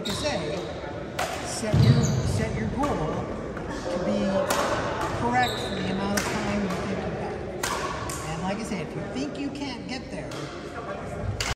like I say, set your set your goal to be correct for the amount of time you think you have. And like I say, if you think you can't get there,